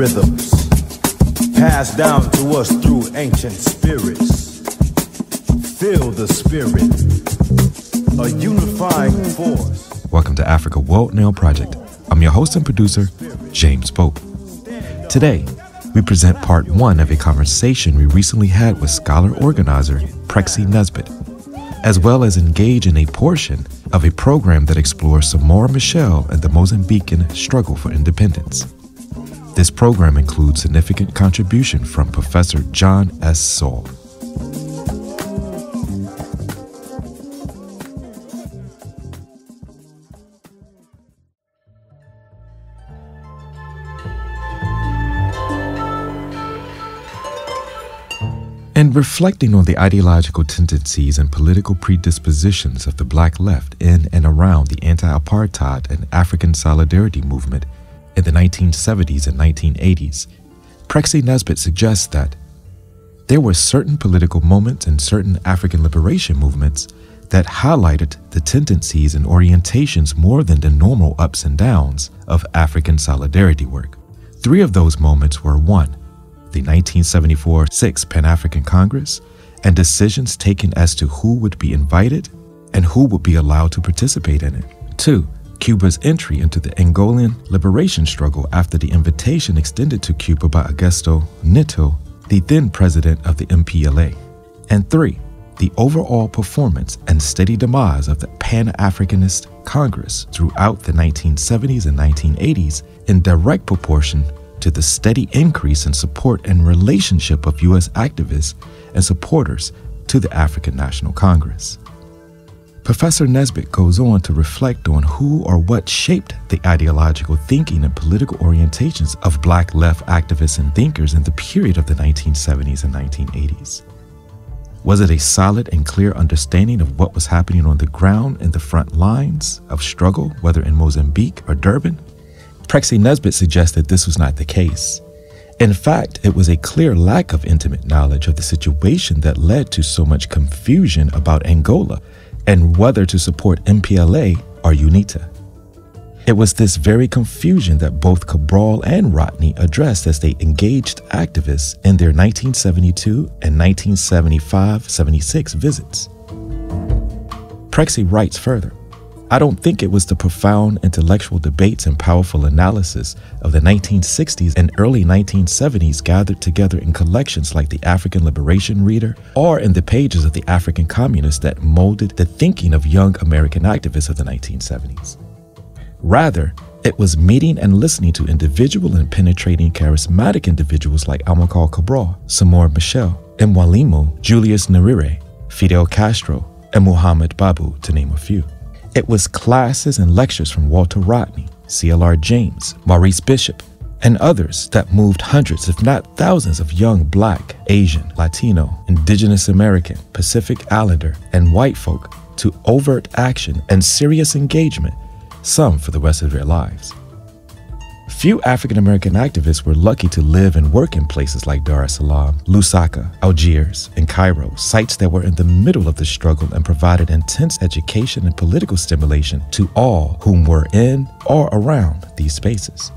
Rhythms, passed down to us through ancient spirits. Feel the spirit, a unifying force. Welcome to Africa World Now Project. I'm your host and producer, James Pope. Today, we present part one of a conversation we recently had with scholar organizer Prexy Nesbitt, as well as engage in a portion of a program that explores Samora Machel and the Mozambican struggle for independence. This program includes significant contribution from Professor John S. Saul. In reflecting on the ideological tendencies and political predispositions of the black left in and around the anti apartheid and African solidarity movement in the 1970s and 1980s, Prexy Nesbitt suggests that there were certain political moments and certain African liberation movements that highlighted the tendencies and orientations more than the normal ups and downs of African solidarity work. Three of those moments were one, the 1974 6 Pan African Congress, and decisions taken as to who would be invited and who would be allowed to participate in it. Two, Cuba's entry into the Angolan liberation struggle after the invitation extended to Cuba by Agostinho Neto, the then president of the MPLA. And three, the overall performance and steady demise of the Pan Africanist Congress throughout the 1970s and 1980s in direct proportion to the steady increase in support and relationship of U.S. activists and supporters to the African National Congress. Professor Nesbitt goes on to reflect on who or what shaped the ideological thinking and political orientations of black left activists and thinkers in the period of the 1970s and 1980s. Was it a solid and clear understanding of what was happening on the ground in the front lines of struggle, whether in Mozambique or Durban? Prexy Nesbitt suggested this was not the case. In fact, it was a clear lack of intimate knowledge of the situation that led to so much confusion about Angola and whether to support MPLA or UNITA. It was this very confusion that both Cabral and Rodney addressed as they engaged activists in their 1972 and 1975 76 visits. Prexy writes further I don't think it was the profound intellectual debates and powerful analysis of the 1960s and early 1970s gathered together in collections like the African Liberation Reader or in the pages of the African Communist that molded the thinking of young American activists of the 1970s. Rather, it was meeting and listening to individual and penetrating charismatic individuals like Amilcar Cabral, Samora Machel, Mwalimu, Julius Nyerere, Fidel Castro, and Muhammad Babu, to name a few. It was classes and lectures from Walter Rodney, C.L.R. James, Maurice Bishop, and others that moved hundreds, if not thousands, of young black, Asian, Latino, Indigenous American, Pacific Islander, and white folk to overt action and serious engagement, some for the rest of their lives. Few African American activists were lucky to live and work in places like Dar es Salaam, Lusaka, Algiers, and Cairo, sites that were in the middle of the struggle and provided intense education and political stimulation to all whom were in or around these spaces.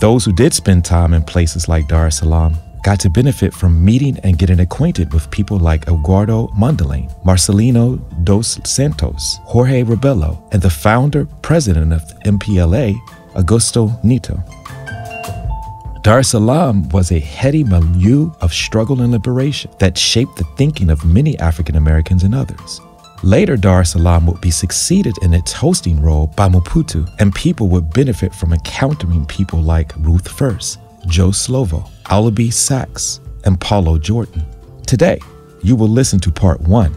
Those who did spend time in places like Dar es Salaam got to benefit from meeting and getting acquainted with people like Eduardo Mondlane, Marcelino dos Santos, Jorge Rebelo, and the founder president of MPLA, Agostinho Neto. Dar es Salaam was a heady milieu of struggle and liberation that shaped the thinking of many African Americans and others. Later, Dar es Salaam would be succeeded in its hosting role by Maputo, and people would benefit from encountering people like Ruth First, Joe Slovo, Albie Sachs, and Pallo Jordan. Today, you will listen to part one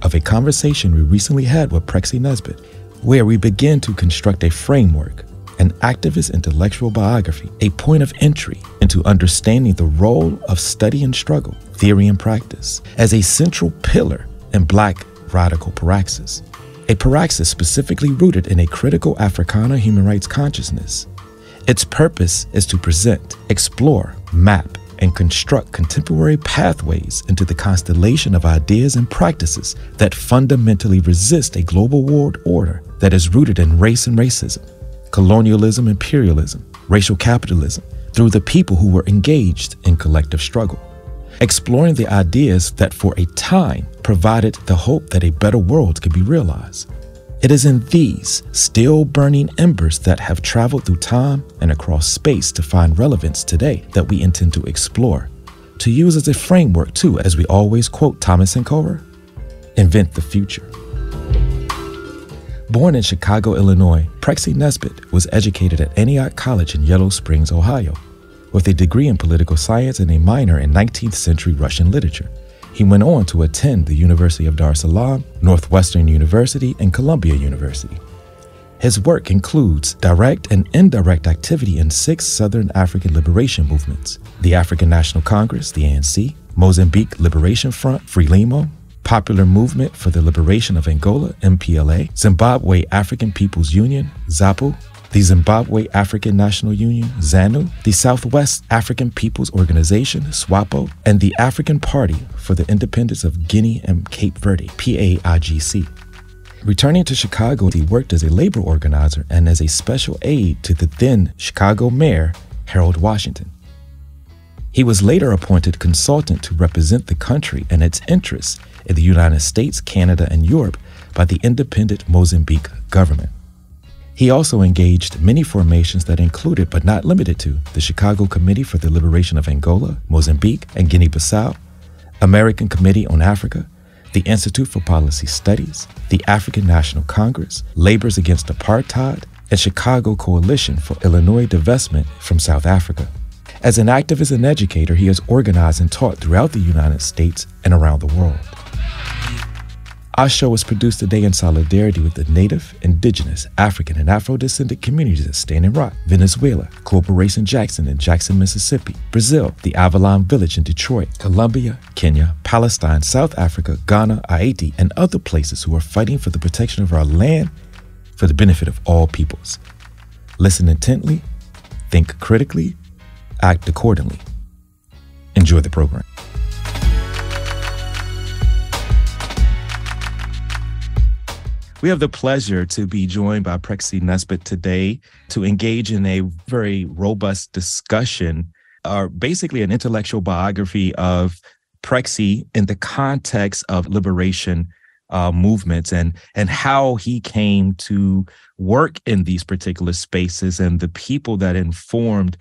of a conversation we recently had with Prexy Nesbitt, where we begin to construct a framework an activist intellectual biography, a point of entry into understanding the role of study and struggle, theory and practice, as a central pillar in Black radical praxis. A praxis specifically rooted in a critical Africana human rights consciousness. Its purpose is to present, explore, map, and construct contemporary pathways into the constellation of ideas and practices that fundamentally resist a global world order that is rooted in race and racism colonialism, imperialism, racial capitalism, through the people who were engaged in collective struggle, exploring the ideas that for a time provided the hope that a better world could be realized. It is in these still burning embers that have traveled through time and across space to find relevance today that we intend to explore, to use as a framework too, as we always quote Thomas Sankara, invent the future. Born in Chicago, Illinois, Prexy Nesbitt was educated at Antioch College in Yellow Springs, Ohio, with a degree in political science and a minor in 19th century Russian literature. He went on to attend the University of Dar es Salaam, Northwestern University, and Columbia University. His work includes direct and indirect activity in six Southern African liberation movements the African National Congress, the ANC, Mozambique Liberation Front, Frelimo, Popular Movement for the Liberation of Angola, MPLA, Zimbabwe African People's Union, ZAPU, the Zimbabwe African National Union, ZANU, the Southwest African People's Organization, SWAPO, and the African Party for the Independence of Guinea and Cape Verde, PAIGC. Returning to Chicago, he worked as a labor organizer and as a special aide to the then Chicago mayor, Harold Washington. He was later appointed consultant to represent the country and its interests in the United States, Canada, and Europe by the independent Mozambique government. He also engaged many formations that included, but not limited to, the Chicago Committee for the Liberation of Angola, Mozambique, and Guinea Bissau, American Committee on Africa, the Institute for Policy Studies, the African National Congress, Labors Against Apartheid, and Chicago Coalition for Illinois Divestment from South Africa. As an activist and educator, he has organized and taught throughout the United States and around the world. Our show was produced today in solidarity with the Native, Indigenous, African, and Afro descendant communities in Standing Rock, Venezuela, Cooperation Jackson in Jackson, Mississippi, Brazil, the Avalon Village in Detroit, Colombia, Kenya, Palestine, South Africa, Ghana, Haiti, and other places who are fighting for the protection of our land for the benefit of all peoples. Listen intently, think critically, act accordingly. Enjoy the program. We have the pleasure to be joined by Prexy Nesbitt today to engage in a very robust discussion, or uh, basically an intellectual biography of Prexy in the context of liberation uh, movements and and how he came to work in these particular spaces and the people that informed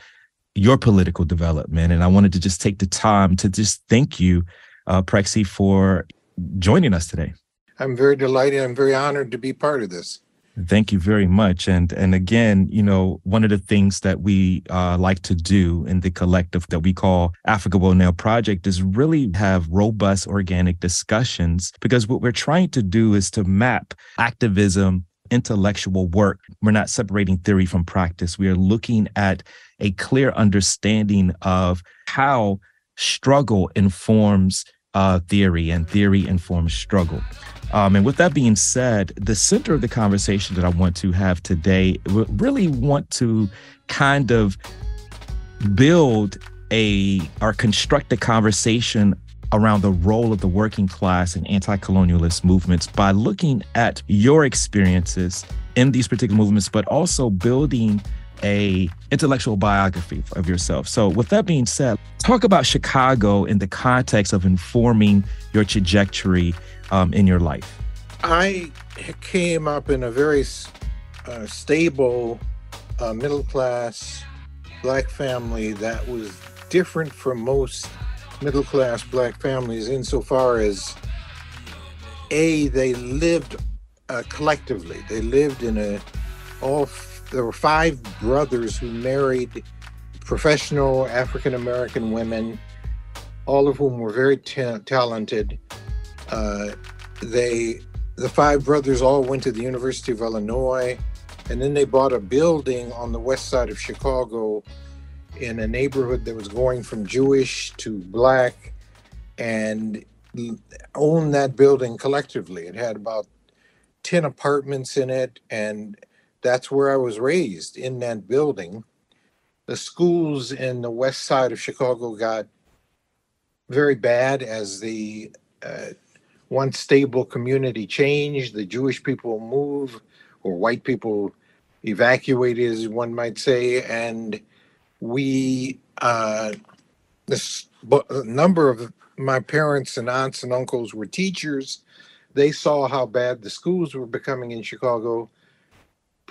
your political development. And I wanted to just take the time to just thank you, uh, Prexy, for joining us today. I'm very delighted. I'm very honored to be part of this. Thank you very much. And and again, you know, one of the things that we uh, like to do in the collective that we call Africa World Now Project is really have robust organic discussions because what we're trying to do is to map activism intellectual work. We're not separating theory from practice. We are looking at a clear understanding of how struggle informs uh, theory and theory informs struggle. Um, and with that being said, the center of the conversation that I want to have today really want to kind of build a or construct a conversation around the role of the working class in anti-colonialist movements by looking at your experiences in these particular movements, but also building a intellectual biography of yourself. So with that being said, talk about Chicago in the context of informing your trajectory um, in your life? I came up in a very uh, stable, uh, middle class black family that was different from most middle class black families insofar as a they lived uh, collectively. They lived in a all. There were five brothers who married professional African American women, all of whom were very ta- talented. Uh, they, the five brothers, all went to the University of Illinois, and then they bought a building on the west side of Chicago in a neighborhood that was going from Jewish to black, and owned that building collectively. It had about 10 apartments in it, and that's where I was raised in that building. The schools in the west side of Chicago got very bad as the uh, stable community changed, the Jewish people move, or white people evacuated, as one might say, and we, uh, this a number of my parents and aunts and uncles were teachers. They saw how bad the schools were becoming in Chicago,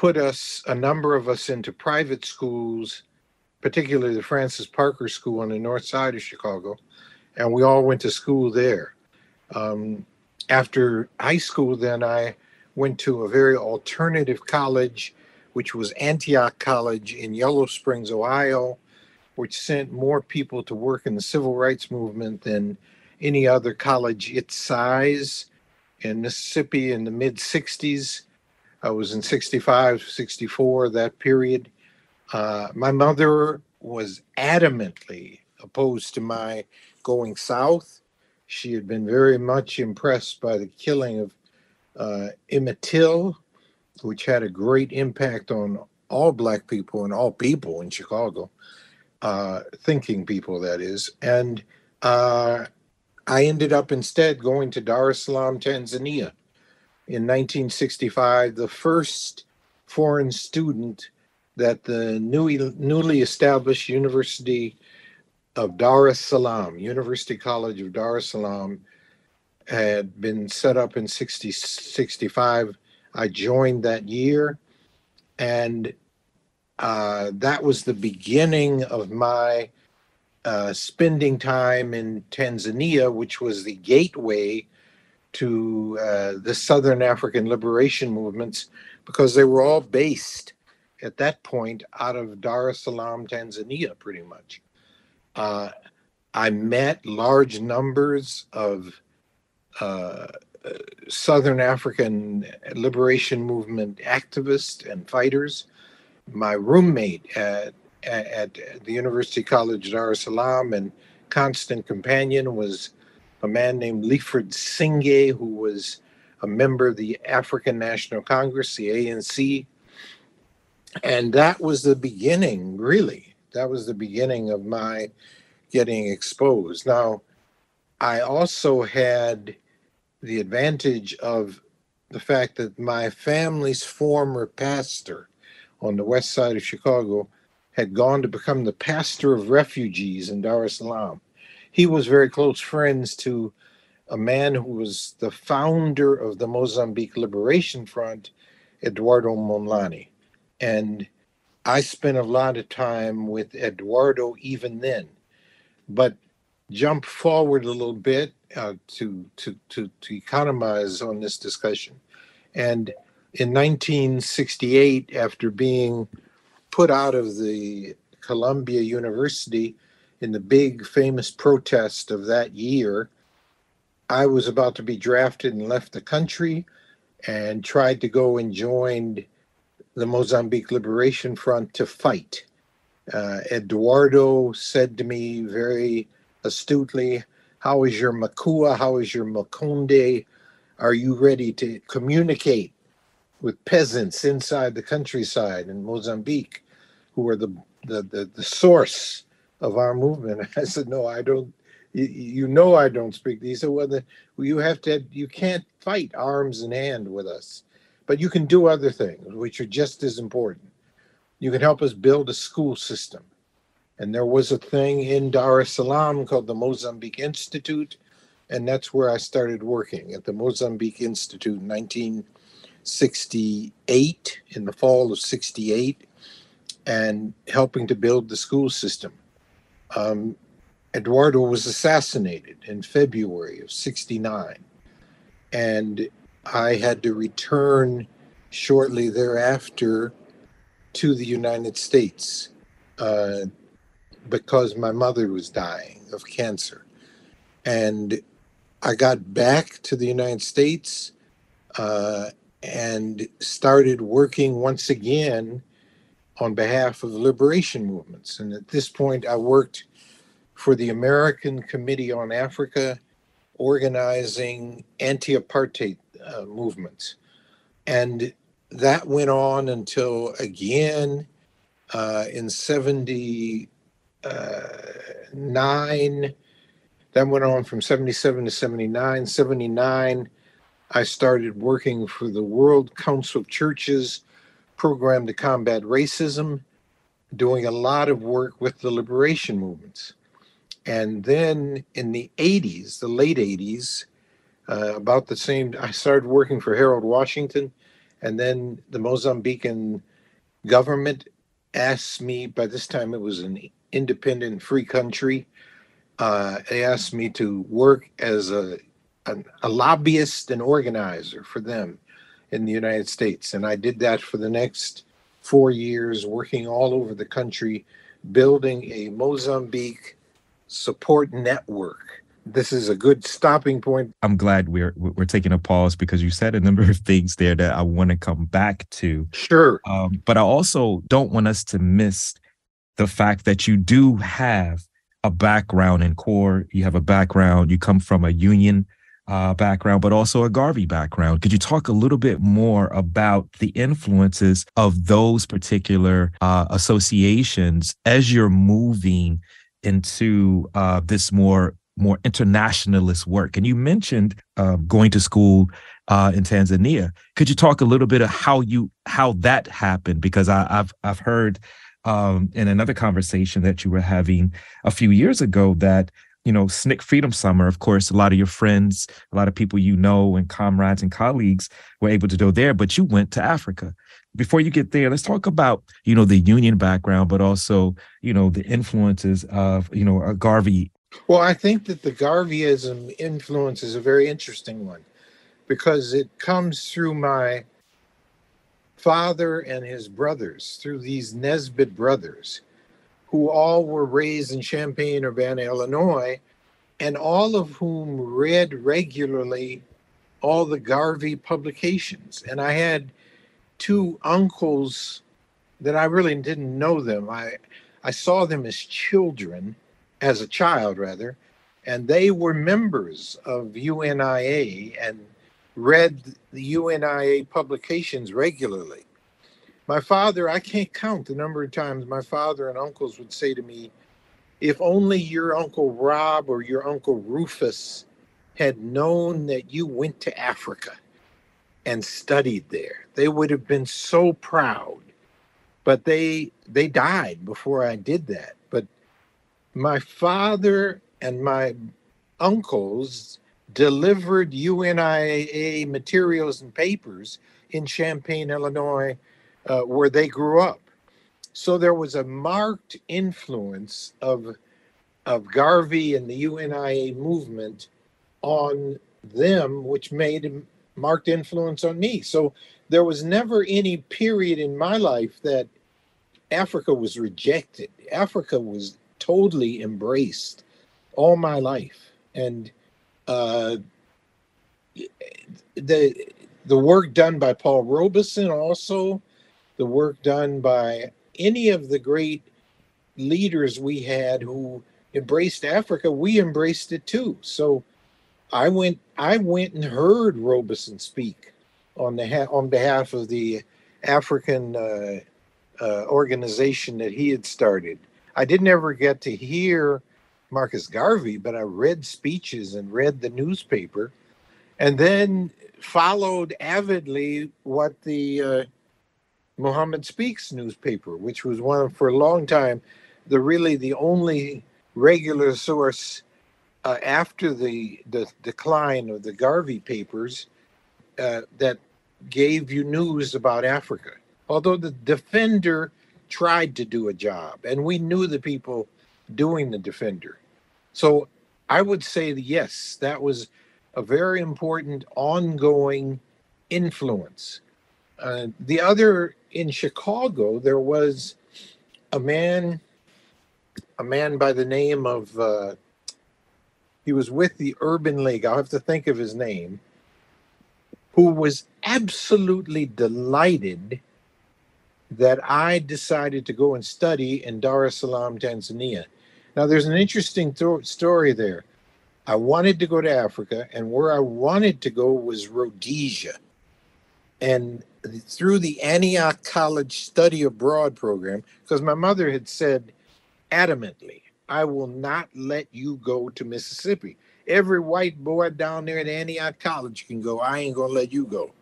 put us, a number of us, into private schools, particularly the Francis Parker School on the north side of Chicago, and we all went to school there. Um, after high school, then I went to a very alternative college, which was Antioch College in Yellow Springs, Ohio, which sent more people to work in the civil rights movement than any other college its size in Mississippi in the mid 60s. I was in 65, 64, that period. Uh, my mother was adamantly opposed to my going south. She had been very much impressed by the killing of uh, Emmett Till, which had a great impact on all Black people and all people in Chicago, uh, thinking people, that is. And uh, I ended up instead going to Dar es Salaam, Tanzania in 1965, the first foreign student that the newly, newly established University of Dar es Salaam, University College of Dar es Salaam, had been set up in 60, 65. I joined that year, and uh, that was the beginning of my uh, spending time in Tanzania, which was the gateway to uh, the Southern African liberation movements, because they were all based at that point out of Dar es Salaam, Tanzania, pretty much. Uh, I met large numbers of uh, Southern African liberation movement activists and fighters. My roommate at, at, the University College Dar es Salaam and constant companion was a man named Lyford Singay, who was a member of the African National Congress, the ANC. And that was the beginning, really. That was the beginning of my getting exposed. Now, I also had the advantage of the fact that my family's former pastor on the west side of Chicago had gone to become the pastor of refugees in Dar es Salaam. He was very close friends to a man who was the founder of the Mozambique Liberation Front, Eduardo Mondlane. And I spent a lot of time with Eduardo even then. But jump forward a little bit uh, to, to, to, to economize on this discussion. And in 1968, after being put out of the Columbia University in the big famous protest of that year, I was about to be drafted and left the country and tried to go and join the Mozambique Liberation Front to fight. Uh, Eduardo said to me very astutely, How is your Makua? How is your Makonde? Are you ready to communicate with peasants inside the countryside in Mozambique who are the, the, the, the source of our movement? I said, No, I don't. You, know I don't speak. He said, "Well, the, you have to. You can't fight arms in hand with us, but you can do other things which are just as important. You can help us build a school system. And there was a thing in Dar es Salaam called the Mozambique Institute. And that's where I started working at the Mozambique Institute in 1968, in the fall of 68, and helping to build the school system. Um, Eduardo was assassinated in February of 69. And I had to return shortly thereafter to the United States uh, because my mother was dying of cancer. And I got back to the United States uh, and started working once again on behalf of liberation movements. And at this point, I worked for the American Committee on Africa, organizing anti apartheid uh, movements. And that went on until again uh, in 70 uh. That went on from 77 to 79. 79, I started working for the World Council of Churches program to combat racism, doing a lot of work with the liberation movements. And then in the 80s, the late 80s, uh, about the same, I started working for Harold Washington. And then the Mozambican government asked me, by this time it was an independent free country, uh, they asked me to work as a, a, a lobbyist and organizer for them in the United States. And I did that for the next four years, working all over the country, building a Mozambique support network. This is a good stopping point. I'm glad we're we're taking a pause because you said a number of things there that I want to come back to. Sure. Um, but I also don't want us to miss the fact that you do have a background in CORE. You have a background. You come from a union uh, background, but also a Garvey background. Could you talk a little bit more about the influences of those particular uh, associations as you're moving into uh, this more more internationalist work? And you mentioned uh, going to school uh, in Tanzania. Could you talk a little bit of how you how that happened? Because I, have I've heard um, in another conversation that you were having a few years ago that you know, SNCC Freedom Summer, of course, a lot of your friends, a lot of people you know, and comrades and colleagues were able to go there, but you went to Africa. Before you get there, let's talk about, you know, the union background, but also, you know, the influences of, you know, uh, Garvey. Well, I think that the Garveyism influence is a very interesting one because it comes through my father and his brothers, through these Nesbitt brothers who all were raised in Champaign, Urbana, Illinois, and all of whom read regularly all the Garvey publications. And I had two uncles that I really didn't know them. I I saw them as children, as a child rather, and they were members of UNIA and read the UNIA publications regularly. My father, I can't count the number of times my father and uncles would say to me, if only your Uncle Rob or your Uncle Rufus had known that you went to Africa and studied there, they would have been so proud. But they they died before I did that. But my father and my uncles delivered UNIA materials and papers in Champaign, Illinois uh, where they grew up. So there was a marked influence of of Garvey and the UNIA movement on them, which made a marked influence on me. So there was never any period in my life that Africa was rejected. Africa was totally embraced all my life, and uh, the the work done by Paul Robeson also the work done by any of the great leaders we had who embraced Africa, we embraced it too. So I went I went and heard Robeson speak on the on behalf of the African uh, uh, organization that he had started. I didn't ever get to hear Marcus Garvey, but I read speeches and read the newspaper, and then followed avidly what the uh, Muhammad Speaks newspaper, which was one of, for a long time, the really the only regular source uh, after the, the decline of the Garvey papers uh, that gave you news about Africa. Although the Defender tried to do a job, and we knew the people doing the Defender. So I would say that yes, that was a very important ongoing influence. Uh, the other in Chicago, there was a man, a man by the name of, uh, he was with the Urban League. I'll have to think of his name, who was absolutely delighted that I decided to go and study in Dar es Salaam, Tanzania. Now, there's an interesting th- story there. I wanted to go to Africa, and where I wanted to go was Rhodesia. And through the Antioch College Study Abroad program, because my mother had said adamantly, I will not let you go to Mississippi. Every white boy down there at Antioch College can go. I ain't going to let you go.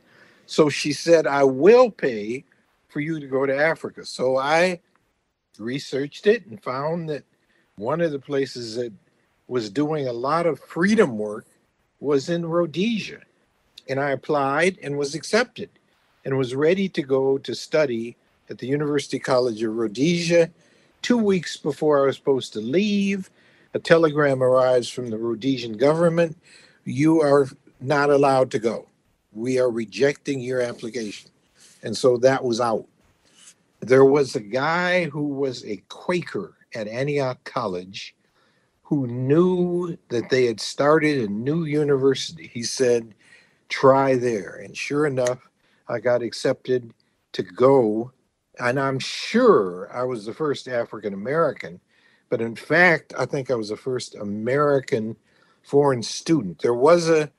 So she said, I will pay for you to go to Africa. So I researched it and found that one of the places that was doing a lot of freedom work was in Rhodesia. And I applied and was accepted and was ready to go to study at the University College of Rhodesia. Two weeks before I was supposed to leave, a telegram arrives from the Rhodesian government. You are not allowed to go. We are rejecting your application. And so that was out. There was a guy who was a Quaker at Antioch College who knew that they had started a new university. He said, try there. And sure enough, I got accepted to go. And I'm sure I was the first African American, but in fact, I think I was the first American foreign student. There was a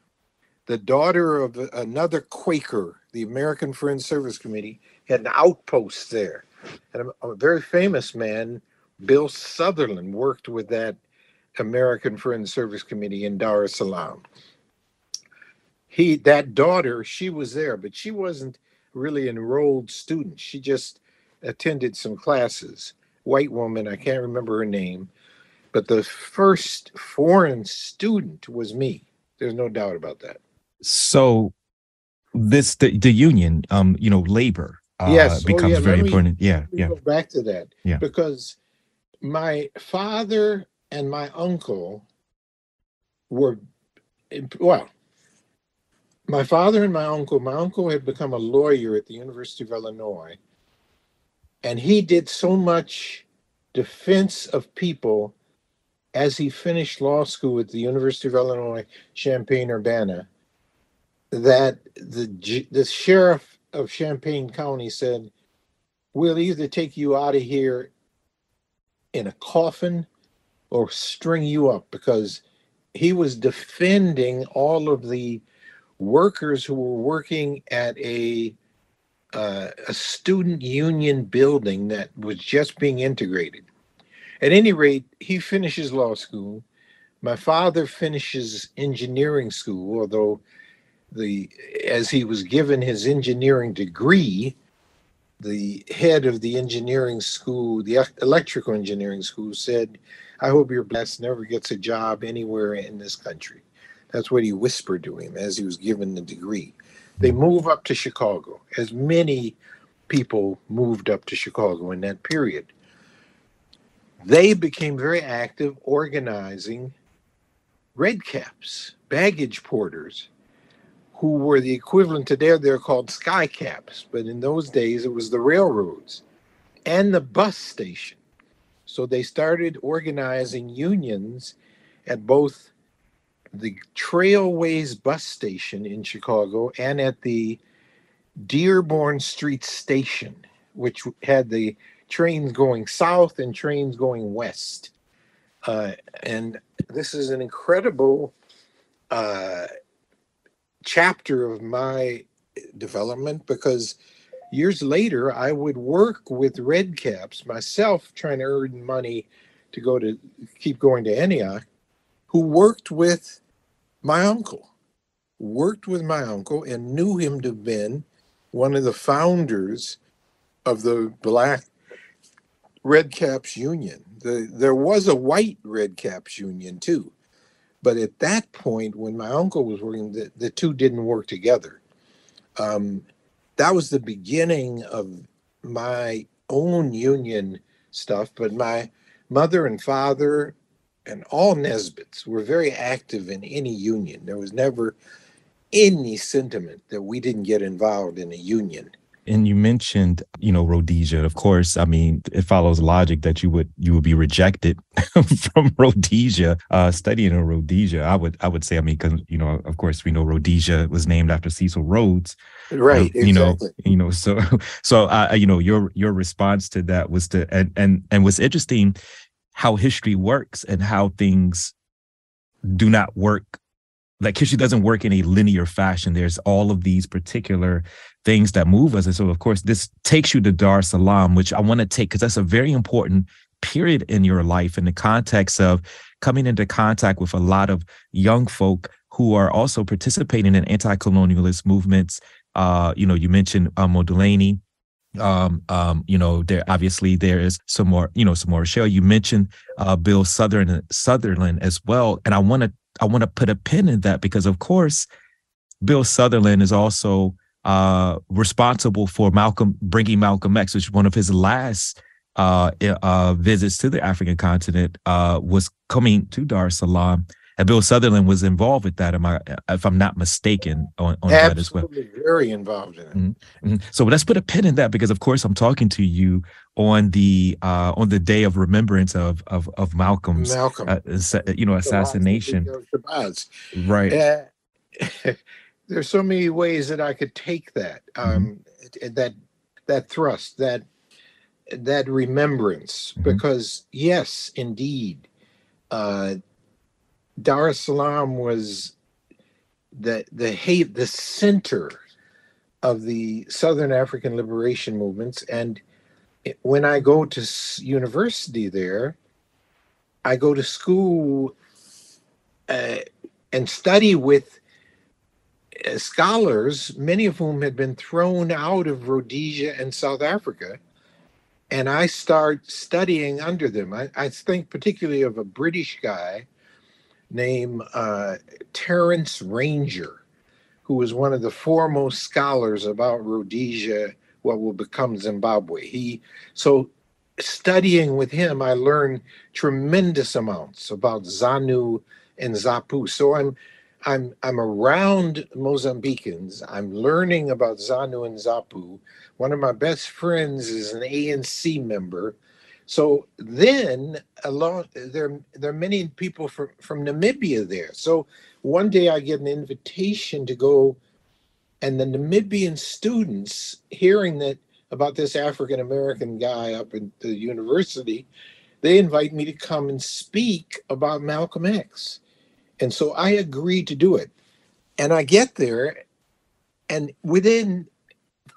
the daughter of another Quaker, the American Friends Service Committee, had an outpost there. And a, a very famous man, Bill Sutherland, worked with that American Friends Service Committee in Dar es Salaam. He that daughter, she was there, but she wasn't really enrolled student. She just attended some classes. White woman, I can't remember her name, but the first foreign student was me. There's no doubt about that. So this the, the union, um, you know, labor uh, yes. becomes oh, yeah. very me, important. Yeah, yeah. Go back to that. Yeah. Because my father and my uncle were well. My father and my uncle. My uncle had become a lawyer at the University of Illinois, and he did so much defense of people as he finished law school at the University of Illinois Champaign Urbana that the the sheriff of Champaign County said, "We'll either take you out of here in a coffin or string you up," because he was defending all of the workers who were working at a uh, a student union building that was just being integrated. At any rate, he finishes law school. My father finishes engineering school, although the as he was given his engineering degree, the head of the engineering school, the electrical engineering school, said, "I hope your blessed never gets a job anywhere in this country." That's what he whispered to him as he was given the degree. They move up to Chicago, as many people moved up to Chicago in that period. They became very active organizing red caps, baggage porters, who were the equivalent today, they're called sky caps, but in those days it was the railroads and the bus station. So they started organizing unions at both the Trailways bus station in Chicago and at the Dearborn Street station, which had the trains going south and trains going west. Uh, and this is an incredible uh, chapter of my development because years later I would work with red caps myself trying to earn money to go to keep going to Antioch who worked with my uncle worked with my uncle and knew him to have been one of the founders of the black red caps union the, there was a white red caps union too but at that point, when my uncle was working, the, the two didn't work together. Um, that was the beginning of my own union stuff. But my mother and father and all Nesbitts were very active in any union. There was never any sentiment that we didn't get involved in a union. And you mentioned you know rhodesia. Of course i mean it follows logic that you would you would be rejected from rhodesia uh studying in rhodesia. I would i would say i mean because you know of course we know rhodesia was named after cecil rhodes. Right you know you know so so uh, you know your your response to that was to and and and what's interesting how history works and how things do not work like history doesn't work in a linear fashion. There's all of these particular things that move us. And so, of course, this takes you to Dar es Salaam, which I want to take because that's a very important period in your life in the context of coming into contact with a lot of young folk who are also participating in anti-colonialist movements. Uh, you know, you mentioned uh, Mondlane, Um, um, you know, there obviously there is some more, you know, Samora Machel. You mentioned uh, Bill Southern Sutherland as well, and I want to I want to put a pin in that because, of course, Bill Sutherland is also uh, responsible for Malcolm bringing Malcolm X, which one of his last uh, uh, visits to the African continent uh, was coming to Dar es Salaam and Bill Sutherland was involved with that. Am I, if I'm not mistaken, on, on that as well? Very involved in it. Mm-hmm. Mm-hmm. So let's put a pin in that because, of course, I'm talking to you on the uh, on the day of remembrance of of of Malcolm's Malcolm, uh, you know, assassination. Right. Uh, there's so many ways that I could take that um, mm-hmm. that that thrust that that remembrance mm-hmm. because yes, indeed. Uh, Dar es Salaam was the the the center of the Southern African liberation movements, and when I go to university there, I go to school uh, and study with uh, scholars, many of whom had been thrown out of Rhodesia and South Africa. And I start studying under them. I, I think particularly of a British guy named uh, Terence Ranger, who was one of the foremost scholars about Rhodesia, what will become Zimbabwe. He so studying with him, I learned tremendous amounts about ZANU and ZAPU. So I'm I'm I'm around Mozambicans. I'm learning about ZANU and ZAPU. One of my best friends is an ANC member so then, along there, there are many people from from Namibia there. So one day I get an invitation to go, and the Namibian students, hearing that about this African American guy up at the university, they invite me to come and speak about Malcolm X. And so I agreed to do it. And I get there, and within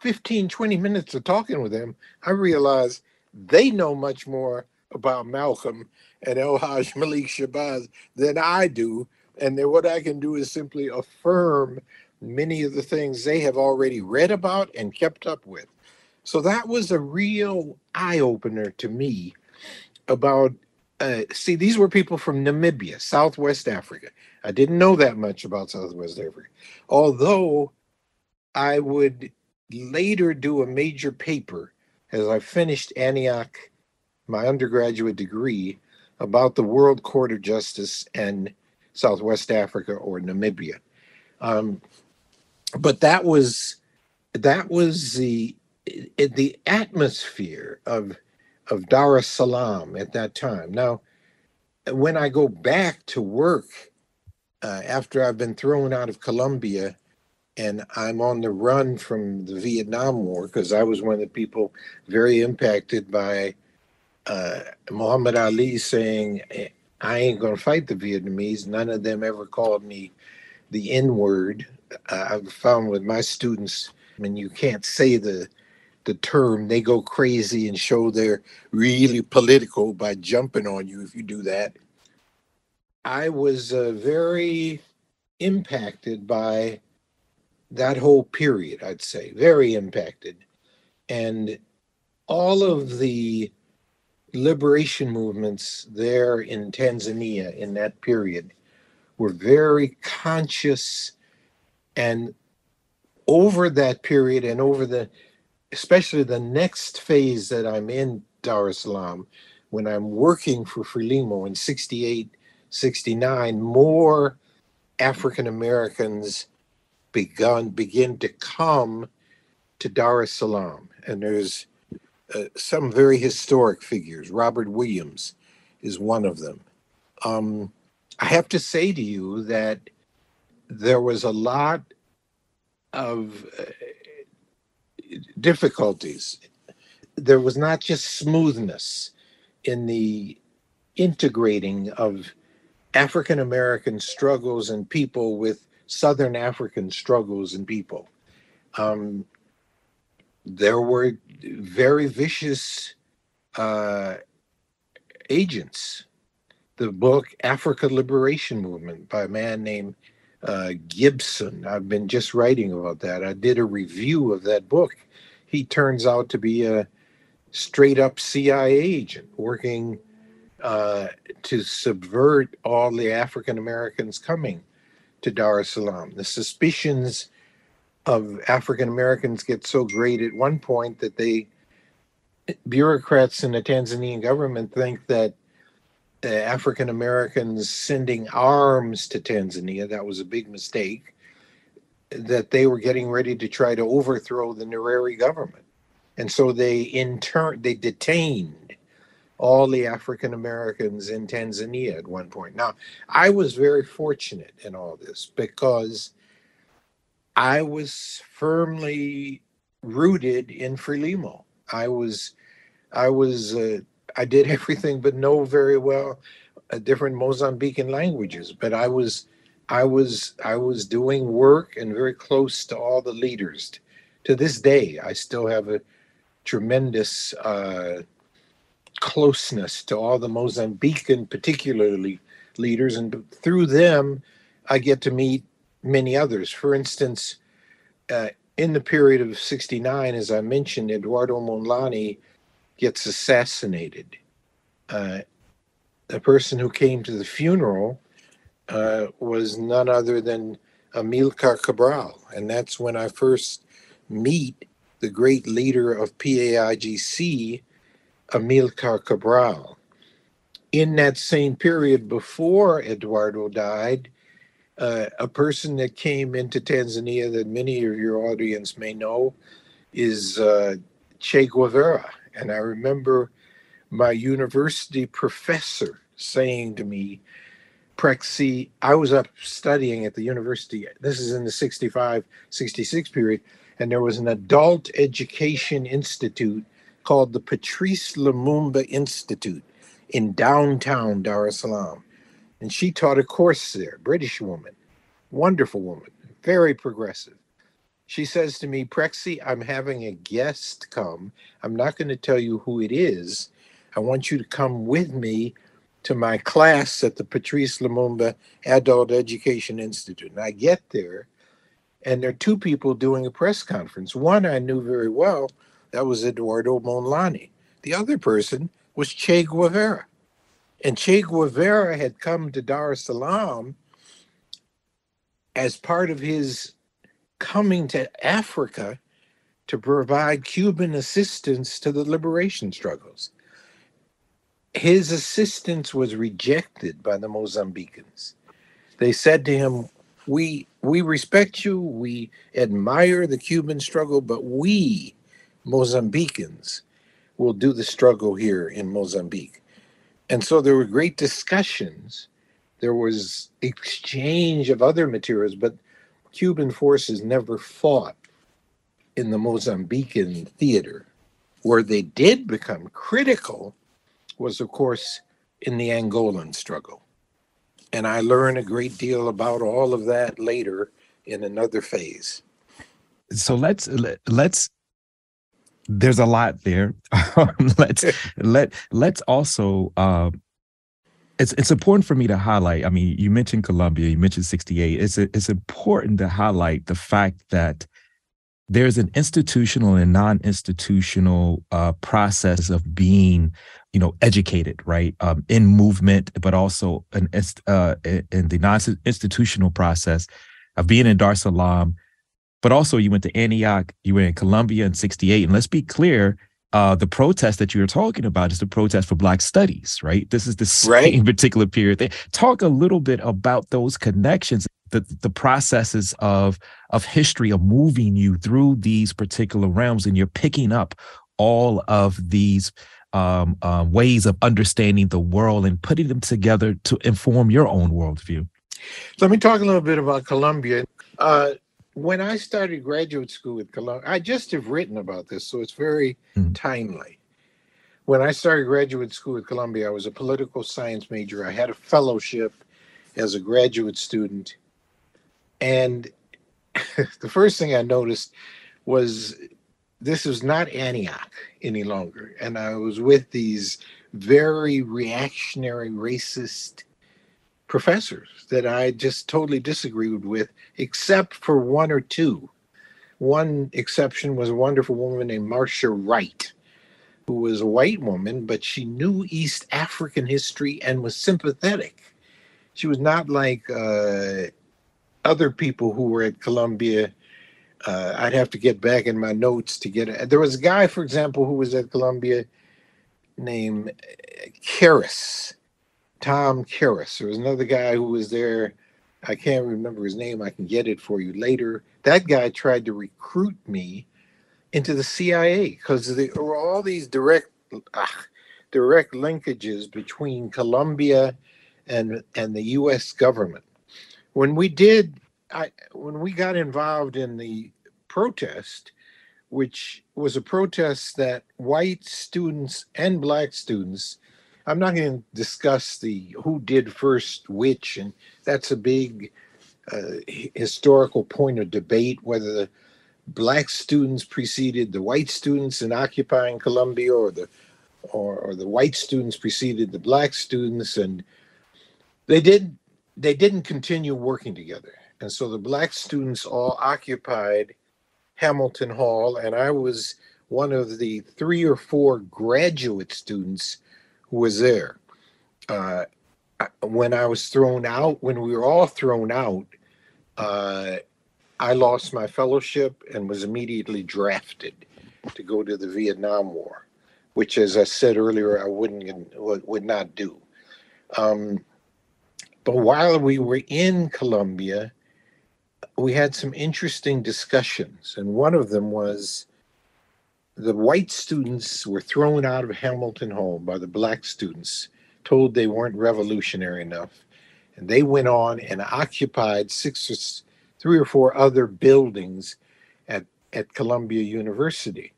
15, 20 minutes of talking with them, I realize they know much more about Malcolm and El Haj Malik Shabazz than I do. And then what I can do is simply affirm many of the things they have already read about and kept up with. So that was a real eye opener to me about. Uh, see, these were people from Namibia, Southwest Africa. I didn't know that much about Southwest Africa, although I would later do a major paper as I finished Antioch, my undergraduate degree, about the World Court of Justice and Southwest Africa or Namibia. Um, but that was that was the the atmosphere of of Dar es Salaam at that time. Now, when I go back to work uh, after I've been thrown out of Columbia and I'm on the run from the Vietnam War because I was one of the people very impacted by uh, Muhammad Ali saying, I ain't going to fight the Vietnamese. None of them ever called me the N word. Uh, I've found with my students, I mean, you can't say the the term, they go crazy and show they're really political by jumping on you if you do that. I was uh, very impacted by that whole period, I'd say, very impacted. And all of the liberation movements there in Tanzania in that period were very conscious and over that period and over the especially the next phase that I'm in Dar es Salaam when I'm working for Frelimo in 68 69 more African Americans begun begin to come to Dar es Salaam, and there's uh, some very historic figures. Robert Williams is one of them. Um, I have to say to you that there was a lot of uh, difficulties. There was not just smoothness in the integrating of African American struggles and people with Southern African struggles and people. Um, there were very vicious uh, agents. The book Africa Liberation Movement by a man named uh, Gibson. I've been just writing about that. I did a review of that book. he turns out to be a straight up CIA agent working uh, to subvert all the African Americans coming to Dar es Salaam. The suspicions of African Americans get so great at one point that they bureaucrats in the Tanzanian government think that African Americans sending arms to Tanzania, that was a big mistake, that they were getting ready to try to overthrow the Nyerere government. And so they in turn they detained all the African Americans in Tanzania at one point. Now, I was very fortunate in all this because I was firmly rooted in Frelimo. I was, I was, uh, I did everything but know very well uh, different Mozambican languages. But I was, I was, I was doing work and very close to all the leaders. To this day, I still have a tremendous uh, closeness to all the Mozambican, particularly leaders, and through them, I get to meet many others. For instance, uh, in the period of 69, as I mentioned, Eduardo Mondlane gets assassinated. Uh, the person who came to the funeral uh, was none other than Amilcar Cabral. And that's when I first meet the great leader of PAIGC, Amilcar Cabral. In that same period before Eduardo died, uh, a person that came into Tanzania that many of your audience may know is uh, Che Guevara. And I remember my university professor saying to me, Prexy, I was up studying at the university. This is in the 65, 66 period. And there was an adult education institute called the Patrice Lumumba Institute in downtown Dar es Salaam. And she taught a course there, British woman, wonderful woman, very progressive. She says to me, Prexy, I'm having a guest come. I'm not going to tell you who it is. I want you to come with me to my class at the Patrice Lumumba Adult Education Institute. And I get there, and there are two people doing a press conference. One I knew very well, that was Eduardo Mondlane. The other person was Che Guevara. And Che Guevara had come to Dar es Salaam as part of his coming to Africa to provide Cuban assistance to the liberation struggles. His assistance was rejected by the Mozambicans. They said to him, we we respect you, we admire the Cuban struggle, but we Mozambicans will do the struggle here in Mozambique. And so there were great discussions. There was exchange of other materials, but Cuban forces never fought in the Mozambican theater. Where they did become critical was, of course, in the Angolan struggle. And I learned a great deal about all of that later in another phase. So let's let's there's a lot there. let's let let's also uh, it's it's important for me to highlight. I mean, you mentioned Columbia, you mentioned 68. It's it's important to highlight the fact that there's an institutional and non-institutional uh, process of being, you know, educated, right, um, in movement, but also an uh, in the non-institutional process of being in Dar es Salaam, but also you went to Antioch, you were in Columbia in 68. And let's be clear, uh, the protest that you're talking about is the protest for Black Studies, right? This is the same right. particular period. Talk a little bit about those connections, the, the processes of, of history of moving you through these particular realms, and you're picking up all of these um, uh, ways of understanding the world and putting them together to inform your own worldview. Let me talk a little bit about Columbia. Uh, when I started graduate school at Columbia, I just have written about this, so it's very mm. timely. When I started graduate school at Columbia, I was a political science major. I had a fellowship as a graduate student. And the first thing I noticed was this was not Antioch any longer. And I was with these very reactionary, racist professors that I just totally disagreed with, except for one or two. one exception was a wonderful woman named Marcia Wright, who was a white woman, but she knew East African history and was sympathetic. She was not like uh, other people who were at Columbia. Uh, I'd have to get back in my notes to get it. There was a guy, for example, who was at Columbia named Karras, Tom Karras. There was another guy who was there. I can't remember his name. I can get it for you later. That guy tried to recruit me into the CIA because there were all these direct ah, direct linkages between Columbia and and the U.S. government. When we did, I when we got involved in the protest, which was a protest that white students and black students. I'm not going to discuss the who did first which, and that's a big uh, historical point of debate whether the black students preceded the white students in occupying Columbia or the or, or the white students preceded the black students and they did they didn't continue working together. And so the black students all occupied Hamilton Hall and I was one of the three or four graduate students was there uh, when I was thrown out when we were all thrown out uh, I lost my fellowship and was immediately drafted to go to the Vietnam War, which, as I said earlier, I wouldn't would not do. Um, but while we were in Columbia, we had some interesting discussions, and one of them was the white students were thrown out of Hamilton Hall by the black students, told they weren't revolutionary enough, and they went on and occupied six or three or four other buildings at, at Columbia University.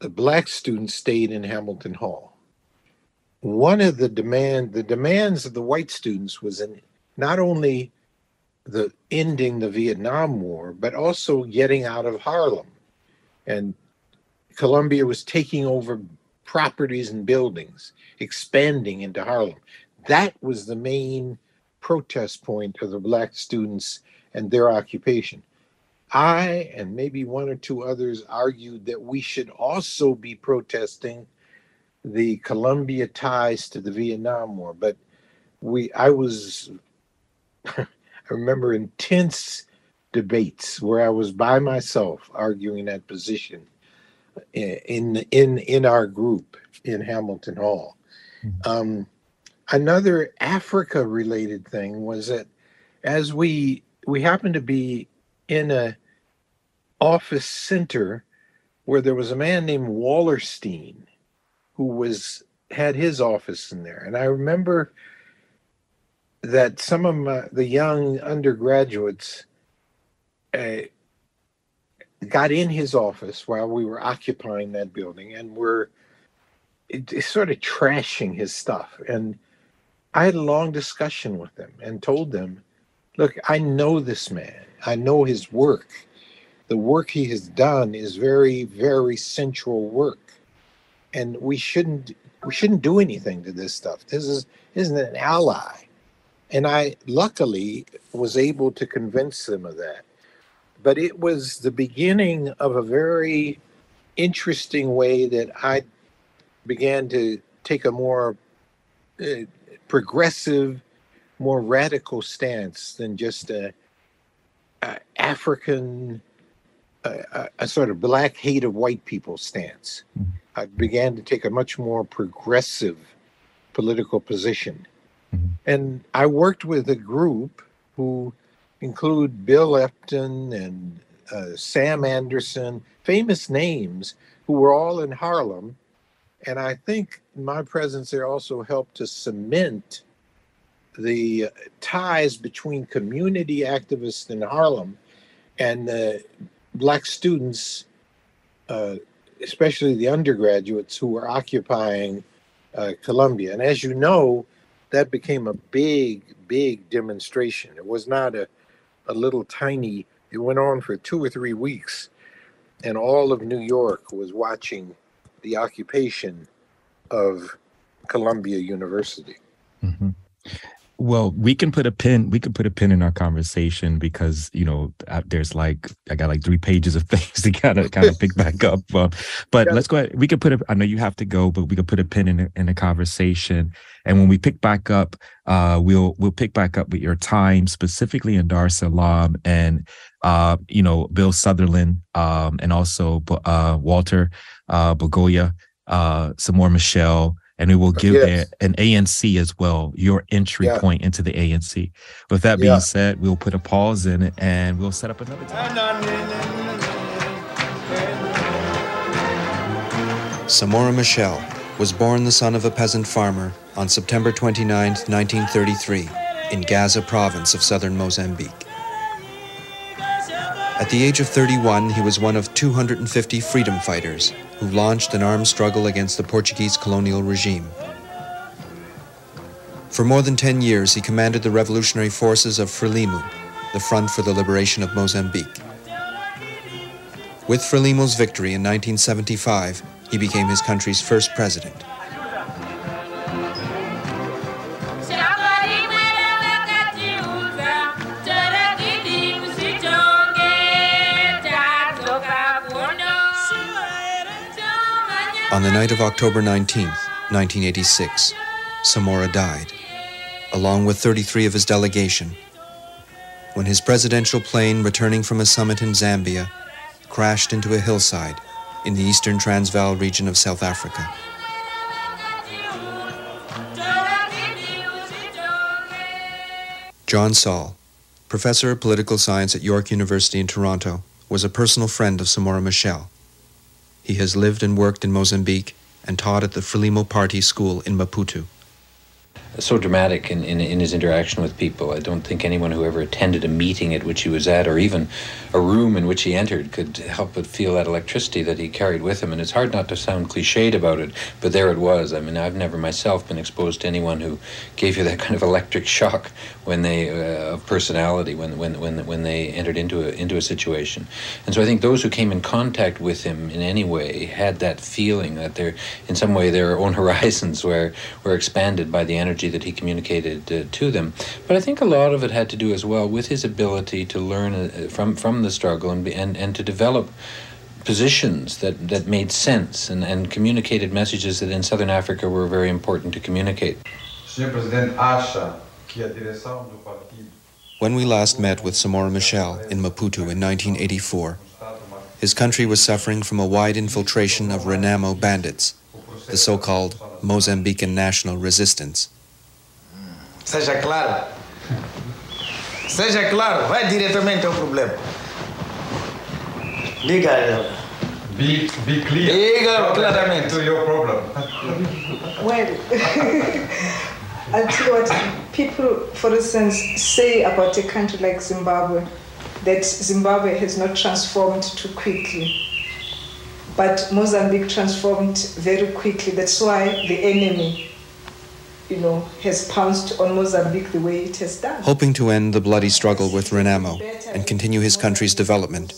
The black students stayed in Hamilton Hall. One of the demand the demands of the white students was in not only the ending the Vietnam War, but also getting out of Harlem. And Columbia was taking over properties and buildings, expanding into Harlem. That was the main protest point of the black students and their occupation. I and maybe one or two others argued that we should also be protesting the Columbia ties to the Vietnam War, but we I was I remember intense debates where I was by myself arguing that position in in in our group in Hamilton Hall. Mm-hmm. Um, another Africa related thing was that as we we happened to be in a office center where there was a man named Wallerstein who was had his office in there and i remember that some of my, the young undergraduates uh, got in his office while we were occupying that building and were it, sort of trashing his stuff and i had a long discussion with them and told them Look, I know this man. I know his work. The work he has done is very, very sensual work. And we shouldn't we shouldn't do anything to this stuff. This is isn't an ally. And I luckily was able to convince them of that. But it was the beginning of a very interesting way that I began to take a more uh, progressive more radical stance than just a, a African, a, a, sort of black hate of white people stance. Mm-hmm. I began to take a much more progressive political position. Mm-hmm. And I worked with a group who include Bill Epton and uh, Sam Anderson, famous names who were all in Harlem. And I think my presence there also helped to cement the ties between community activists in Harlem and the black students, uh, especially the undergraduates who were occupying uh, Columbia. And as you know, that became a big, big demonstration. It was not a, a little tiny, it went on for two or three weeks. And all of New York was watching the occupation of Columbia University. Mm-hmm. Well, we can put a pin. We can put a pin in our conversation because you know there's like I got like three pages of things to kind of kind of pick back up. Um, but yeah. let's go ahead. We could put a. I know you have to go, but we could put a pin in a, in a conversation. And when we pick back up, uh, we'll we'll pick back up with your time specifically in Dar Salaam and uh, you know Bill Sutherland um, and also uh, Walter uh, Bgoya, uh, Samora Machel and it will give yes. an ANC as well, your entry yeah. point into the ANC. With that being yeah. said, we'll put a pause in it and we'll set up another time. Samora Machel was born the son of a peasant farmer on September 29, 1933, in Gaza province of southern Mozambique. At the age of 31, he was one of 250 freedom fighters who launched an armed struggle against the Portuguese colonial regime. For more than 10 years, he commanded the revolutionary forces of Frelimo, the Front for the Liberation of Mozambique. With Frelimo's victory in 1975, he became his country's first president. On the night of October 19, 1986, Samora died, along with 33 of his delegation, when his presidential plane returning from a summit in Zambia crashed into a hillside in the eastern Transvaal region of South Africa. John Saul, professor of political science at York University in Toronto, was a personal friend of Samora Machel. He has lived and worked in Mozambique and taught at the Frelimo Party School in Maputo so dramatic in, in, in, his interaction with people. I don't think anyone who ever attended a meeting at which he was at, or even a room in which he entered, could help but feel that electricity that he carried with him. And it's hard not to sound cliched about it, but there it was. I mean, I've never myself been exposed to anyone who gave you that kind of electric shock when they uh, of personality when when when when they entered into a into a situation. And so I think those who came in contact with him in any way had that feeling that they're in some way their own horizons were were expanded by the energy that he communicated uh, to them. But I think a lot of it had to do as well with his ability to learn uh, from from the struggle and and and to develop positions that, that made sense and, and communicated messages that in Southern Africa were very important to communicate. When we last met with Samora Machel in Maputo in 1984, his country was suffering from a wide infiltration of Renamo bandits, the so-called Mozambican National Resistance. Seja claro. Seja claro, vai diretamente ao problema. Diga. Be, be clear. Diga claramente. To your problem. well, I'll tell you what people, for instance, say about a country like Zimbabwe that Zimbabwe has not transformed too quickly. But Mozambique transformed very quickly. That's why the enemy you know, has pounced on Mozambique the way it has done. Hoping to end the bloody struggle with Renamo and continue his country's development,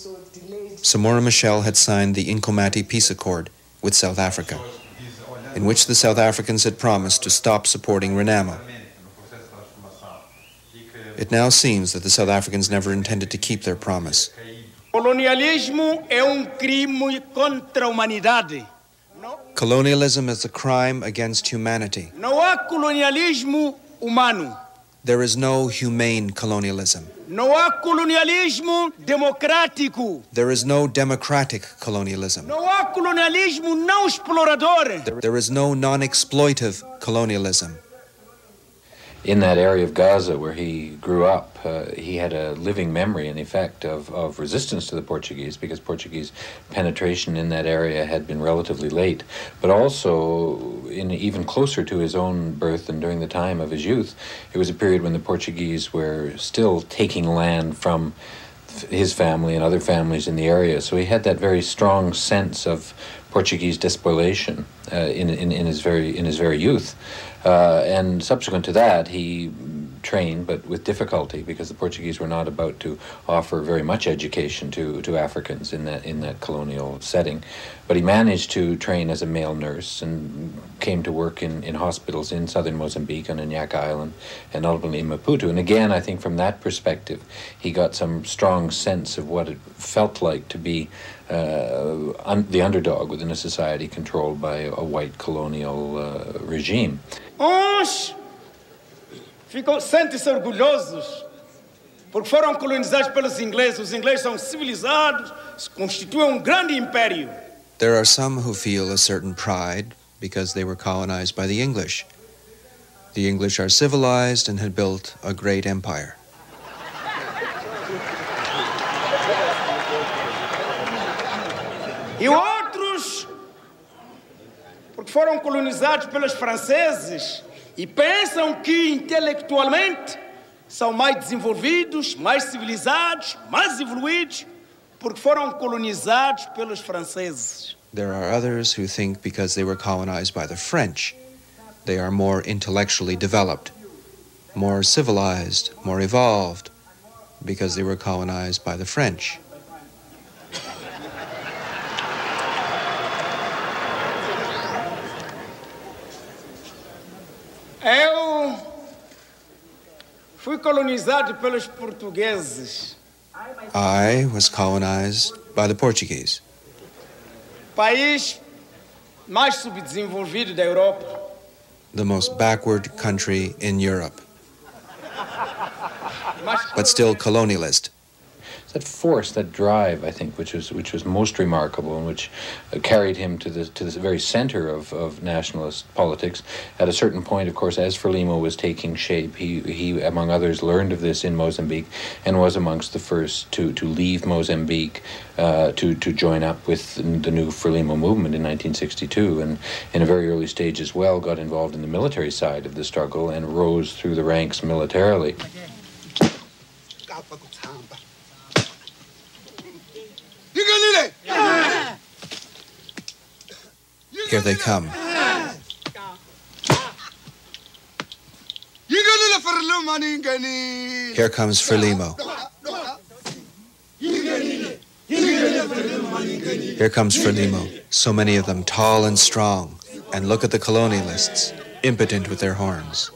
Samora Machel had signed the Inkomati Peace Accord with South Africa, in which the South Africans had promised to stop supporting Renamo. It now seems that the South Africans never intended to keep their promise. Colonialismo é um crime contra a humanidade. Colonialism is a crime against humanity. Não há colonialismo humano. There is no humane colonialism. Não há colonialismo democrático. There is no democratic colonialism. Não há colonialismo não explorador. There, there is no non-exploitive colonialism in that area of Gaza where he grew up, uh, he had a living memory, in effect, of, of resistance to the Portuguese because Portuguese penetration in that area had been relatively late. But also, in even closer to his own birth and during the time of his youth, it was a period when the Portuguese were still taking land from his family and other families in the area. So he had that very strong sense of Portuguese despoliation uh, in, in, in, his very, in his very youth. Uh, and subsequent to that, he trained, but with difficulty because the Portuguese were not about to offer very much education to, to Africans in that in that colonial setting. But he managed to train as a male nurse and came to work in, in hospitals in southern Mozambique on Inhaca Island and ultimately in Maputo. And again, I think from that perspective, he got some strong sense of what it felt like to be uh, un- the underdog within a society controlled by a white colonial uh, regime. Uns ficam, sentem-se orgulhosos porque foram colonizados pelos ingleses. Os ingleses são civilizados, constituem um grande império. There are some who feel a certain pride because they were colonized by the English. The English are civilized and had built a great empire. E outros, porque foram colonizados pelos franceses e pensam que intelectualmente são mais desenvolvidos, mais civilizados, mais evoluídos, porque foram colonizados pelos franceses. There are others who think because they were colonized by the French, they are more intellectually developed, more civilized, more evolved, because they were colonized by the French. Eu fui colonizado pelos portugueses, I was colonized by the Portuguese, país mais subdesenvolvido da Europa. the most backward country in Europe, but still colonialist. That force, that drive, I think, which was which was most remarkable and which uh, carried him to the to the very center of, of nationalist politics. At a certain point, of course, as Frelimo was taking shape, he he among others learned of this in Mozambique and was amongst the first to to leave Mozambique uh, to to join up with the new Frelimo movement in 1962, and in a very early stage as well, got involved in the military side of the struggle and rose through the ranks militarily. Here they come. Here comes Frelimo. Here comes Frelimo. So many of them tall and strong. And look at the colonialists, impotent with their horns.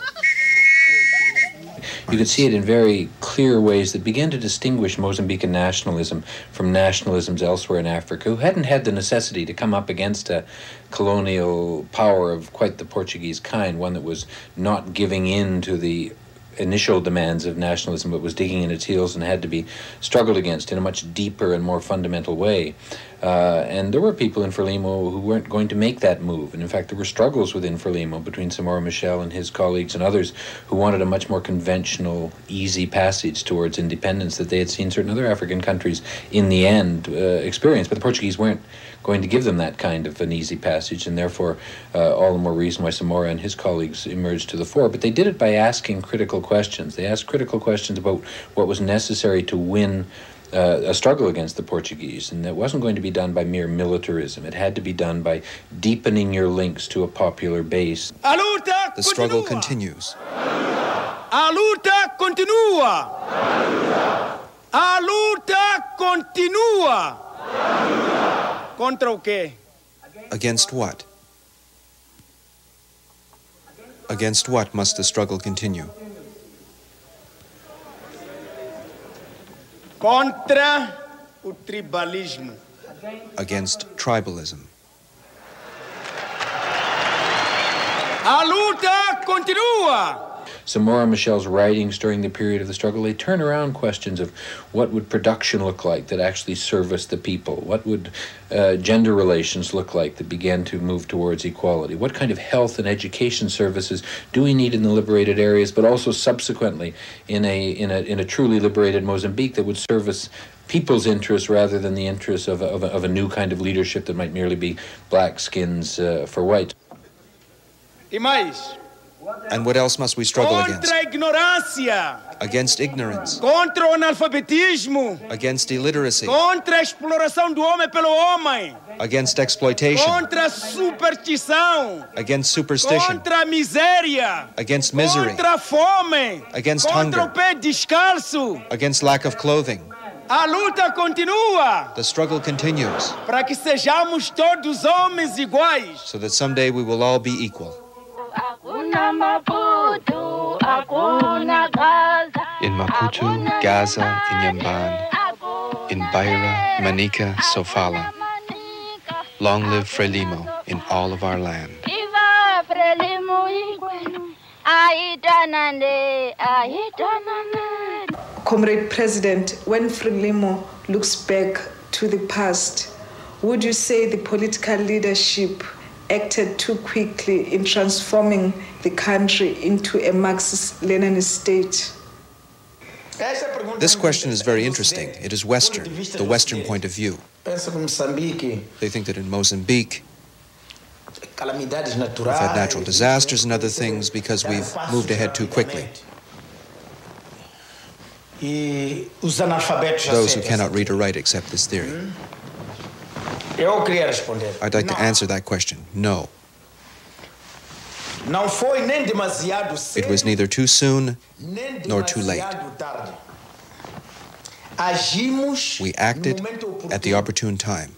You can see it in very clear ways that began to distinguish Mozambican nationalism from nationalisms elsewhere in Africa, who hadn't had the necessity to come up against a colonial power of quite the Portuguese kind, one that was not giving in to the initial demands of nationalism, but was digging in its heels and had to be struggled against in a much deeper and more fundamental way. Uh, and there were people in Frelimo who weren't going to make that move. And in fact, there were struggles within Frelimo between Samora Machel and his colleagues and others who wanted a much more conventional, easy passage towards independence that they had seen certain other African countries in the end uh, experience. But the Portuguese weren't going to give them that kind of an easy passage, and therefore, uh, all the more reason why Samora and his colleagues emerged to the fore. But they did it by asking critical questions. They asked critical questions about what was necessary to win uh, a struggle against the Portuguese, and that wasn't going to be done by mere militarism. It had to be done by deepening your links to a popular base. A luta The struggle continua. continues. A luta continua. A luta continua. Contra o quê? Against what? Against what must the struggle continue? Contra o tribalismo. Against tribalism. A luta continua. Samora Machel's writings during the period of the struggle, they turn around questions of what would production look like that actually serviced the people? What would uh, gender relations look like that began to move towards equality? What kind of health and education services do we need in the liberated areas, but also subsequently in a, in a, in a truly liberated Mozambique that would service people's interests rather than the interests of a, of a, of a new kind of leadership that might merely be black skins uh, for white? E mais, And what else must we struggle against? Against ignorance, contra analfabetismo, against illiteracy, contra exploração do homem pelo homem, against exploitation, contra superstição, against superstition, contra miséria, against misery, contra fome, Against contra hunger. against lack of clothing. A luta continua. The struggle continues. Para que sejamos todos homens iguais. so that someday we will all be equal. Hakuna Maputo, hakuna Gaza. In Maputo, Gaza, in Yamban, in Beira, Manica, Sofala. Long live Frelimo in all of our land. Viva Frelimo Igwe. Aitanande, aitanande. Comrade President, when Frelimo looks back to the past, would you say the political leadership acted too quickly in transforming the country into a Marxist-Leninist state? This question is very interesting. It is Western, the Western point of view. They think that in Mozambique, we've had natural disasters and other things because we've moved ahead too quickly. Those who cannot read or write accept this theory. Eu queria responder. I'd like to answer that question. No. Não foi nem demasiado cedo, It was neither too soon nem nor too late. tarde. Agimos We acted momento at the opportune time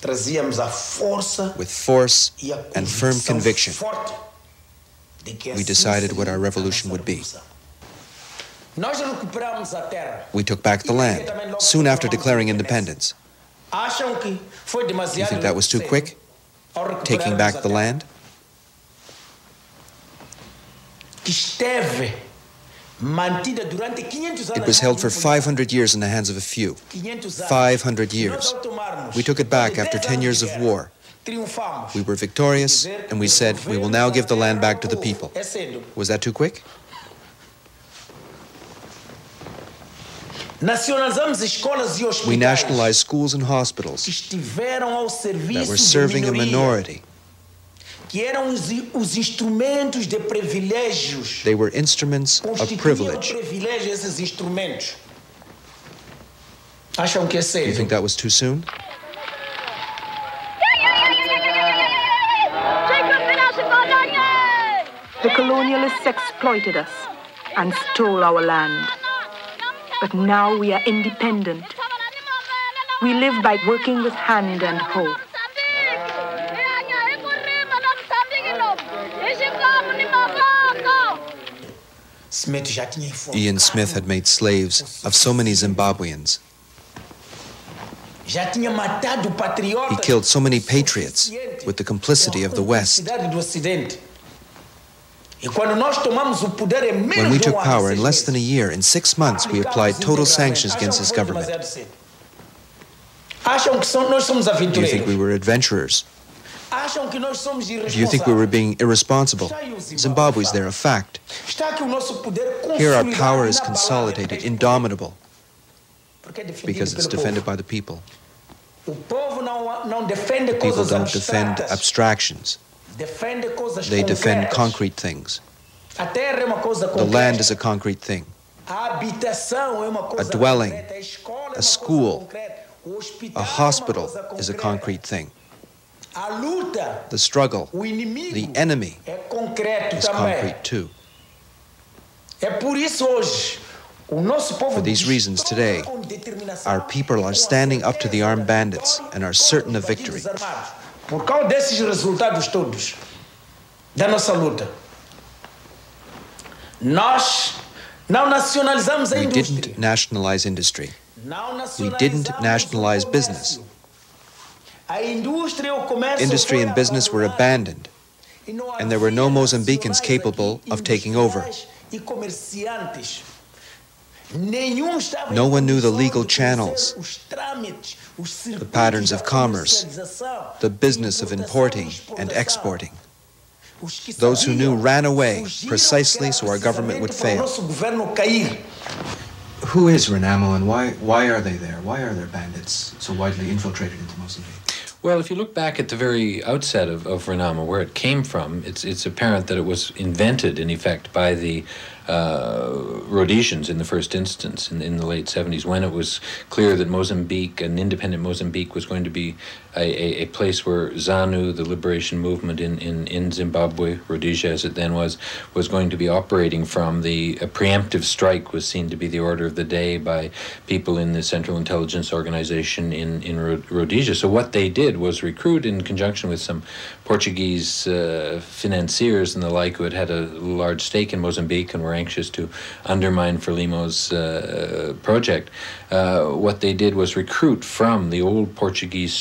Trazíamos a força with force e a and firm conviction. forte de que We decided what our revolution would be. Nós recuperamos a terra. We took back the land soon after declaring independence. You think that was too quick, taking back the land? que esteve mantida durante 500 anos. It was held for nas mãos de 500 years in the hands of a few. 500 anos. 500 Nós, years. We took it back after 10 10 years of war. We were victorious and we said we will now give the land back to the people. Was that too quick? We nationalized schools and hospitals estiveram ao serviço that were serving a minority. que eram os, os instrumentos. They were instruments of Constituíam privilege. privilégio esses instrumentos. Acham Do you think that was too soon? The colonialists exploited us and stole our land. But now we are independent. We live by working with hand and hoe. Smith já tinha informado. Ian Smith had made slaves of so many Zimbabweans. Já tinha matado patriotas. He killed so many patriots with the complicity of the West. When we took um power in less than a year, in six months, we applied total sanctions against his government. Acham que são- nós somos Do you think we were adventurers? Acham que nós somos Do you think we were being irresponsible? Zimbabwe is there, a fact. Está aqui o nosso poder Here our power is consolidated, indomitable, porque é defendido because it's defended by the people. O povo não, não defende People don't defend abstractions, they defend concrete things. A terra é uma coisa The land is a concrete thing. A habitação é uma coisa dwelling. A escola é a uma coisa school, a hospital A é uma hospital coisa is a concrete thing. The struggle, the enemy, is concrete too. É por isso hoje o nosso povo For these reasons, today, Our people are standing up to the armed bandits and are certain of victory. Por causa desses resultados todos da nossa luta. Nós não nacionalizamos a We indústria. didn't nationalize industry. We didn't nationalize business. Industry and business were abandoned, and there were no Mozambicans capable of taking over. No one knew the legal channels, conhecer os trâmites, os circuitos patterns of commerce, the business of importing and exporting. Those who knew ran away precisely so our government would precisamente para o fail. nosso governo cair. Who is Renamo and why, why are they there? Why are there bandits so widely infiltrated into Mozambique? Well, if you look back at the very outset of, of Renamo, where it came from, it's, it's apparent that it was invented, in effect, by the uh, Uh, Rhodesians in the first instance in, in the late 70s when it was clear that Mozambique, an independent Mozambique, was going to be a, a, a place where ZANU, the liberation movement in, in, in Zimbabwe, Rhodesia as it then was, was going to be operating from. The preemptive strike was seen to be the order of the day by people in the Central Intelligence Organization in, in Rhodesia. So what they did was recruit in conjunction with some Portuguese uh, financiers and the like who had had a large stake in Mozambique and were anxious to undermine Frelimo's uh, project. Uh, what they did was recruit from the old Portuguese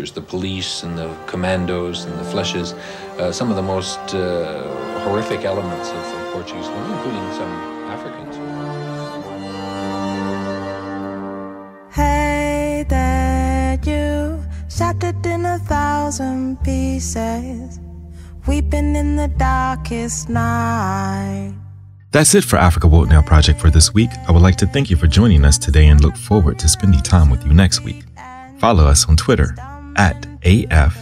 structures, the police and the commandos and the flèches, uh, some of the most uh, horrific elements of, of Portuguese law, including some Africans. Hey there, you shattered in a thousand pieces, weeping in the darkest night. That's it for Africa World Now Project for this week. I would like to thank you for joining us today and look forward to spending time with you next week. Follow us on Twitter at AFWRLDNWPRJ,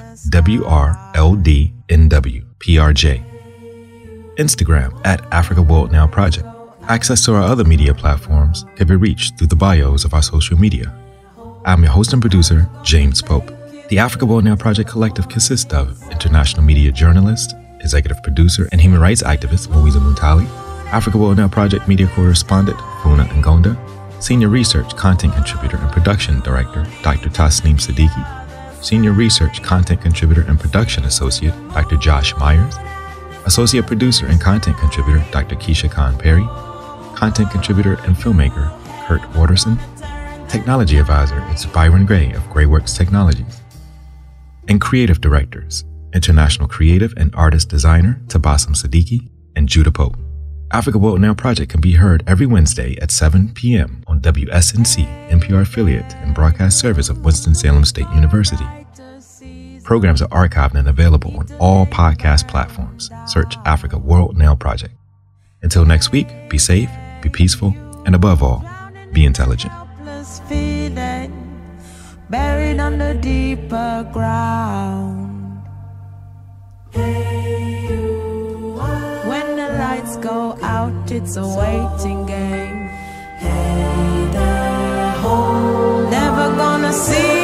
Instagram at Africa World Now Project. Access to our other media platforms can be reached through the bios of our social media. I'm your host and producer, James Pope. The Africa World Now Project Collective consists of international media journalist, executive producer, and human rights activist Moiza Muntali, Africa World Now Project media correspondent Funa Ngonda, Senior Research Content Contributor and Production Director Dr. Tasneem Siddiqui, Senior Research Content Contributor and Production Associate Dr. Josh Myers, Associate Producer and Content Contributor Dr. Keisha Khan Perry, Content Contributor and Filmmaker Kurt Waterson, Technology Advisor is Byron Gray of Grayworks Technologies, and Creative Directors International Creative and Artist Designer Tabassum Siddiqui and Judah Pope. Africa World Now Project can be heard every Wednesday at 7 p.m. on WSNC, NPR affiliate and broadcast service of Winston-Salem State University. Programs are archived and available on all podcast platforms. Search Africa World Now Project. Until next week, be safe, be peaceful, and above all, be intelligent. Buried deeper ground. Out, it's a waiting game. Hey there, home. Never gonna see.